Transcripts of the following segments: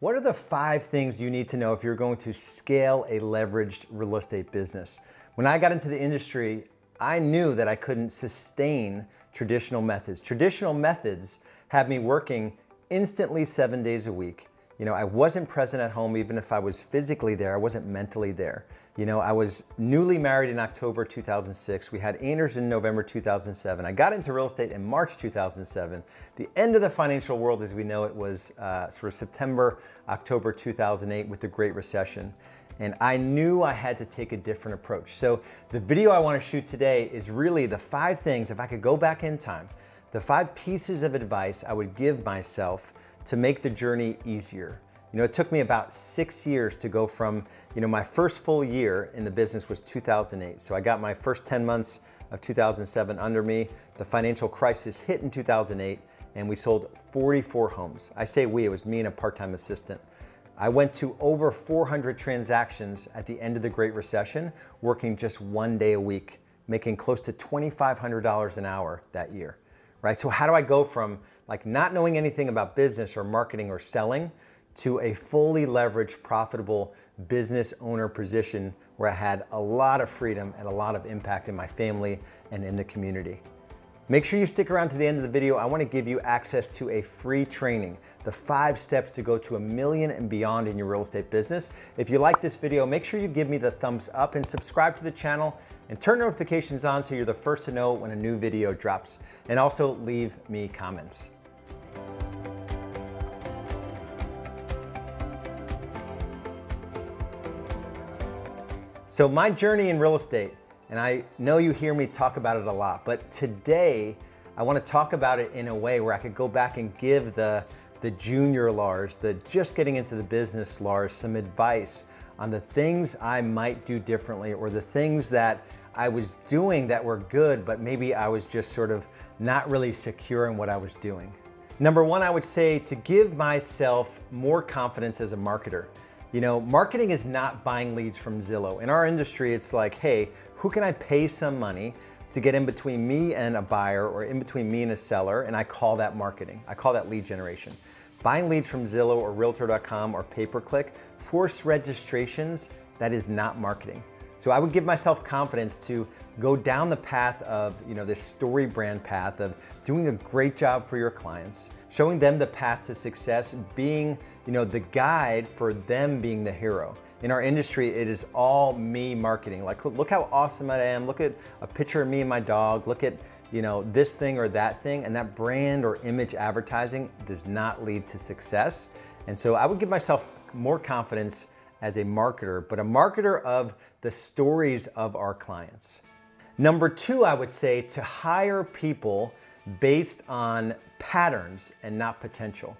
What are the five things you need to know if you're going to scale a leveraged real estate business? When I got into the industry, I knew that I couldn't sustain traditional methods. Traditional methods have me working instantly seven days a week. You know, I wasn't present at home even if I was physically there, I wasn't mentally there. You know, I was newly married in October 2006. We had Anders in November 2007. I got into real estate in March 2007. The end of the financial world as we know it was uh, sort of September, October 2008 with the Great Recession. And I knew I had to take a different approach. So the video I wanna shoot today is really the five things, if I could go back in time, the five pieces of advice I would give myself to make the journey easier. You know, it took me about six years to go from, you know, my first full year in the business was 2008. So I got my first 10 months of 2007 under me. The financial crisis hit in 2008 and we sold 44 homes. I say we, it was me and a part-time assistant. I went to over 400 transactions at the end of the Great Recession, working just one day a week, making close to $2,500 an hour that year, right? So how do I go from like not knowing anything about business or marketing or selling to a fully leveraged, profitable business owner position where I had a lot of freedom and a lot of impact in my family and in the community. Make sure you stick around to the end of the video. I wanna give you access to a free training, the five steps to go to a million and beyond in your real estate business. If you like this video, make sure you give me the thumbs up and subscribe to the channel and turn notifications on so you're the first to know when a new video drops. And also leave me comments. So my journey in real estate, and I know you hear me talk about it a lot, but today I want to talk about it in a way where I could go back and give the, the junior Lars, the just getting into the business Lars, some advice on the things I might do differently or the things that I was doing that were good, but maybe I was just sort of not really secure in what I was doing. Number one, I would say to give myself more confidence as a marketer. You know, marketing is not buying leads from Zillow. In our industry, it's like, hey, who can I pay some money to get in between me and a buyer or in between me and a seller? And I call that marketing. I call that lead generation. Buying leads from Zillow or Realtor.com or pay-per-click, forced registrations, that is not marketing. So I would give myself confidence to go down the path of, you know, this StoryBrand path of doing a great job for your clients, showing them the path to success, being, you know, the guide for them being the hero. In our industry, it is all me marketing. Like, look how awesome I am. Look at a picture of me and my dog. Look at, you know, this thing or that thing. And that brand or image advertising does not lead to success. And so I would give myself more confidence as a marketer, but a marketer of the stories of our clients. Number two, I would say to hire people based on patterns and not potential.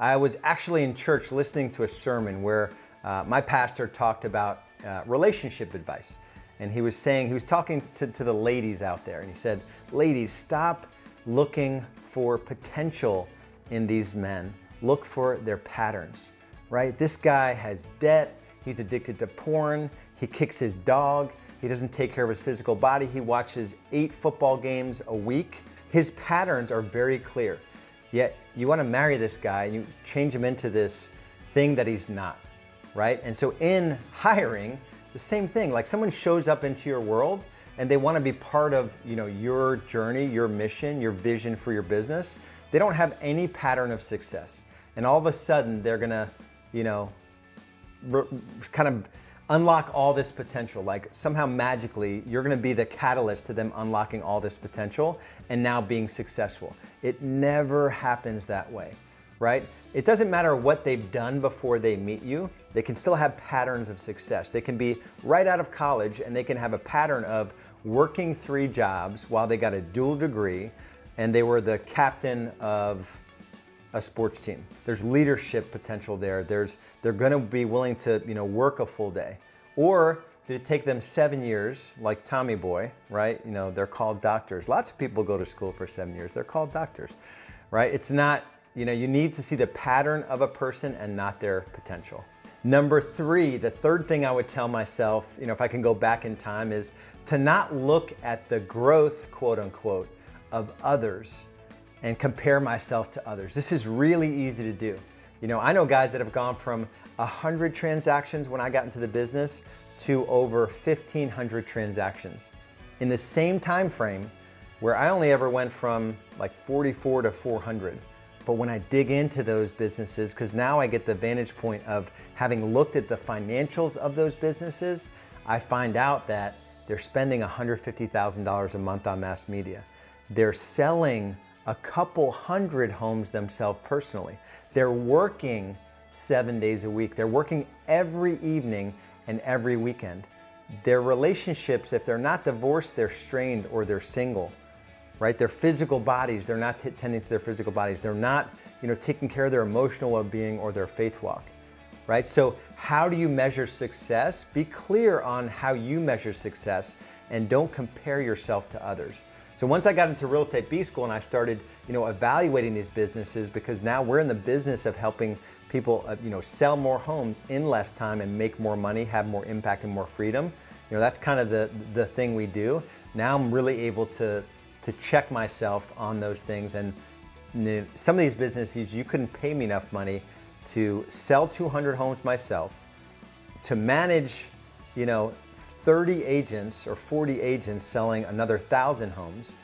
I was actually in church listening to a sermon where uh, my pastor talked about uh, relationship advice. And he was saying, he was talking to, to the ladies out there, and he said, Ladies, stop looking for potential in these men. Look for their patterns, right? This guy has debt, he's addicted to porn, he kicks his dog, he doesn't take care of his physical body, he watches eight football games a week his patterns are very clear. Yet you want to marry this guy, and you change him into this thing that he's not, right? And so in hiring, the same thing. Like someone shows up into your world and they want to be part of, you know, your journey, your mission, your vision for your business. They don't have any pattern of success. And all of a sudden they're going to, you know, kind of unlock all this potential. Like somehow magically, you're gonna be the catalyst to them unlocking all this potential and now being successful. It never happens that way, right? It doesn't matter what they've done before they meet you, they can still have patterns of success. They can be right out of college and they can have a pattern of working three jobs while they got a dual degree and they were the captain of a sports team. There's leadership potential there. There's, they're gonna be willing to you know, work a full day. Or did it take them seven years, like Tommy Boy, right? You know, they're called doctors. Lots of people go to school for seven years. They're called doctors, right? It's not, you know, you need to see the pattern of a person and not their potential. Number three, the third thing I would tell myself, you know, if I can go back in time is to not look at the growth, quote unquote, of others and compare myself to others. This is really easy to do. You know, I know guys that have gone from 100 transactions when I got into the business to over 1,500 transactions in the same time frame where I only ever went from like 44 to 400. But when I dig into those businesses, because now I get the vantage point of having looked at the financials of those businesses, I find out that they're spending $150,000 a month on mass media. They're selling a couple hundred homes themselves personally. They're working seven days a week. They're working every evening and every weekend. Their relationships, if they're not divorced, they're strained or they're single right? Their physical bodies, they're not tending to their physical bodies. They're not, you know, taking care of their emotional well-being or their faith walk, right? So how do you measure success? Be clear on how you measure success and don't compare yourself to others. So once I got into real estate B school and I started, you know, evaluating these businesses because now we're in the business of helping people, uh, you know, sell more homes in less time and make more money, have more impact and more freedom. You know, that's kind of the the thing we do. Now I'm really able to to check myself on those things. And some of these businesses, you couldn't pay me enough money to sell 200 homes myself, to manage, you know, 30 agents or 40 agents selling another 1,000 homes,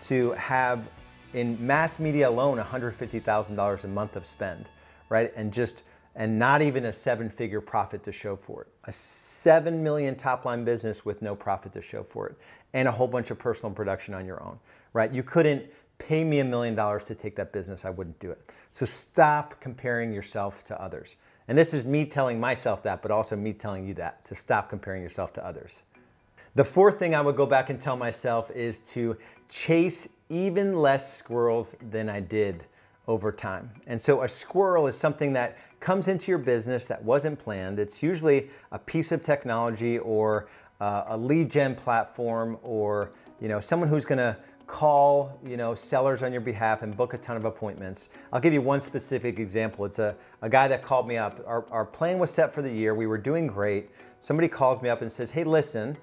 to have in mass media alone $150,000 a month of spend, right? And just and not even a seven figure profit to show for it. A seven million top line business with no profit to show for it, and a whole bunch of personal production on your own, right? You couldn't pay me a million dollars to take that business, I wouldn't do it. So stop comparing yourself to others. And this is me telling myself that, but also me telling you that, to stop comparing yourself to others. The fourth thing I would go back and tell myself is to chase even less squirrels than I did over time. And so a squirrel is something that comes into your business that wasn't planned. It's usually a piece of technology or uh, a lead gen platform or you know someone who's going to call you know sellers on your behalf and book a ton of appointments. I'll give you one specific example. It's a, a guy that called me up. Our, our plan was set for the year. We were doing great. Somebody calls me up and says, hey, listen,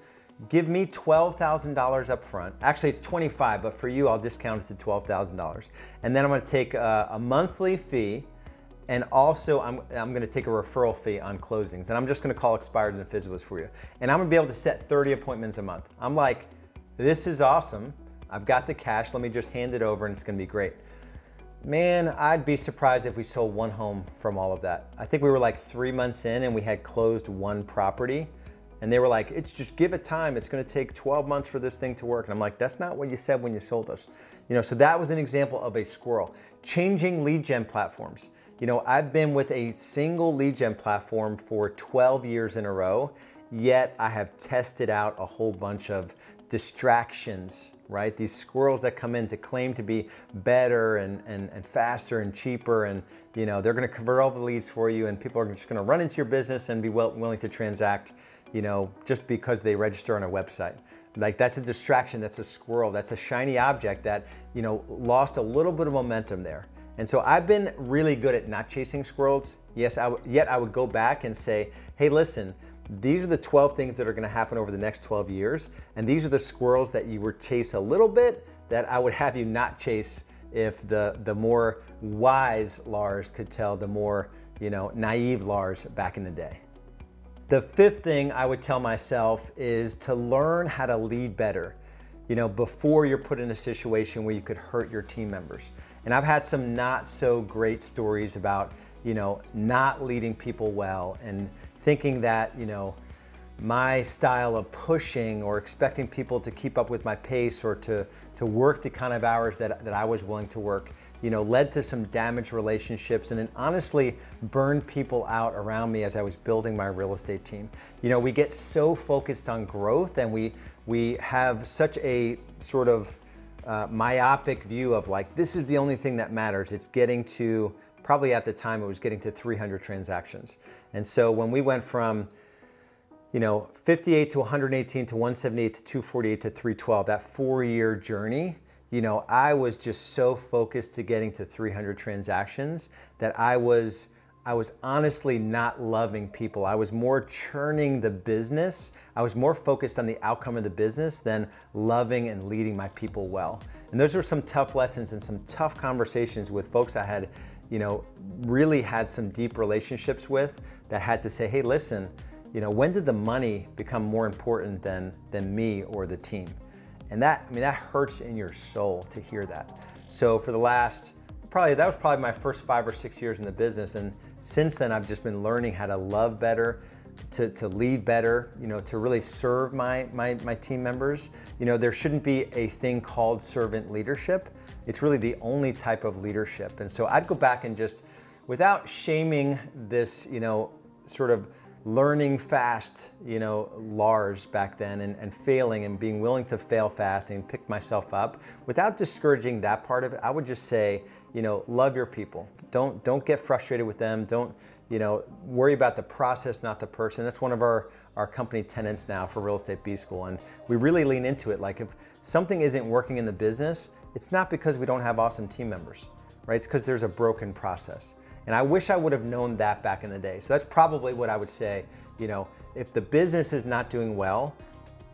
give me $12,000 up front. Actually, it's 25, but for you, I'll discount it to $12,000. And then I'm gonna take a, a, monthly fee, and also I'm, I'm gonna take a referral fee on closings. And I'm just gonna call expired and FSBOs for you. And I'm gonna be able to set 30 appointments a month. I'm like, this is awesome. I've got the cash, let me just hand it over and it's gonna be great. Man, I'd be surprised if we sold one home from all of that. I think we were like three months in and we had closed one property. And they were like, it's just give it time. It's gonna take 12 months for this thing to work. And I'm like, that's not what you said when you sold us. You know, so that was an example of a squirrel. Changing lead gen platforms. You know, I've been with a single lead gen platform for 12 years in a row, yet I have tested out a whole bunch of distractions, right? These squirrels that come in to claim to be better and, and, and faster and cheaper and, you know, they're gonna convert all the leads for you and people are just gonna run into your business and be well, willing to transact you know, just because they register on a website. Like that's a distraction, that's a squirrel, that's a shiny object that, you know, lost a little bit of momentum there. And so I've been really good at not chasing squirrels. Yes, I yet I would go back and say, hey, listen, these are the 12 things that are gonna happen over the next 12 years. And these are the squirrels that you would chase a little bit that I would have you not chase if the, the more wise Lars could tell the more, you know, naive Lars back in the day. The fifth thing I would tell myself is to learn how to lead better, you know, before you're put in a situation where you could hurt your team members. And I've had some not so great stories about, you know, not leading people well and thinking that, you know, my style of pushing or expecting people to keep up with my pace or to, to work the kind of hours that, that I was willing to work you know, led to some damaged relationships and it honestly burned people out around me as I was building my real estate team. You know, we get so focused on growth and we, we have such a sort of uh, myopic view of like, this is the only thing that matters. It's getting to, probably at the time it was getting to 300 transactions. And so when we went from, you know, 58 to 118 to 178 to 248 to 312, that four year journey, you know, I was just so focused to getting to 300 transactions that I was I was honestly not loving people. I was more churning the business. I was more focused on the outcome of the business than loving and leading my people well. And those were some tough lessons and some tough conversations with folks I had you know, really had some deep relationships with that had to say, hey, listen, you know, when did the money become more important than, than me or the team? And that, I mean, that hurts in your soul to hear that. So for the last, probably, that was probably my first five or six years in the business. And since then, I've just been learning how to love better, to, to lead better, you know, to really serve my, my, my team members. You know, there shouldn't be a thing called servant leadership. It's really the only type of leadership. And so I'd go back and just, without shaming this, you know, sort of learning fast, you know, Lars back then and, and failing and being willing to fail fast and pick myself up, without discouraging that part of it, I would just say, you know, love your people. Don't, don't get frustrated with them. Don't, you know, worry about the process, not the person. That's one of our, our company tenants now for Real Estate B School. And we really lean into it. Like if something isn't working in the business, it's not because we don't have awesome team members, right? It's because there's a broken process. And I wish I would have known that back in the day. So that's probably what I would say. You know, if the business is not doing well,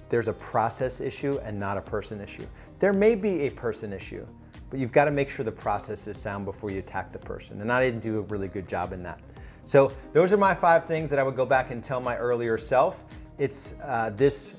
there's a process issue and not a person issue. There may be a person issue, but you've got to make sure the process is sound before you attack the person. And I didn't do a really good job in that. So those are my five things that I would go back and tell my earlier self. It's uh, this,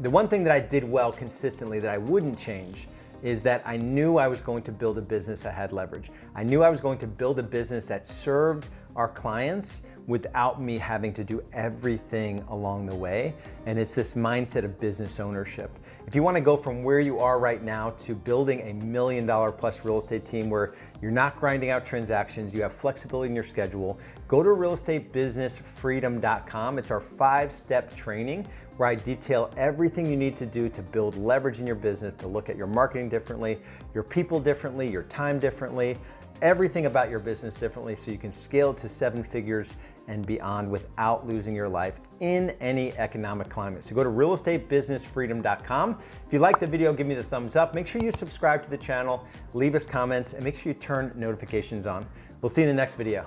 the one thing that I did well consistently that I wouldn't change is that I knew I was going to build a business that had leverage. I knew I was going to build a business that served our clients without me having to do everything along the way. And it's this mindset of business ownership. If you wanna go from where you are right now to building a million dollar plus real estate team where you're not grinding out transactions, you have flexibility in your schedule, go to realestatebusinessfreedom.com. It's our five step training where I detail everything you need to do to build leverage in your business, to look at your marketing differently, your people differently, your time differently, everything about your business differently so you can scale to seven figures and beyond without losing your life in any economic climate. So go to realestatebusinessfreedom.com. If you like the video, give me the thumbs up. Make sure you subscribe to the channel, leave us comments, and make sure you turn notifications on. We'll see you in the next video.